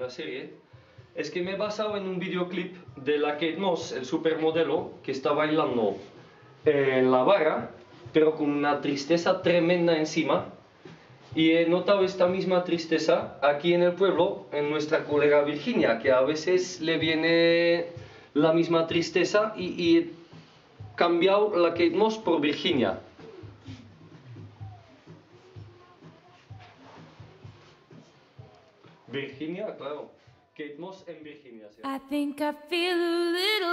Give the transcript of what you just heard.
la serie, es que me he basado en un videoclip de la Kate Moss, el supermodelo, que está bailando en la barra, pero con una tristeza tremenda encima. Y he notado esta misma tristeza aquí en el pueblo, en nuestra colega Virginia, que a veces le viene la misma tristeza y, y he cambiado la Kate Moss por Virginia. Virginia, claro. Kate Moss en Virginia. ¿sí? I think I feel a little.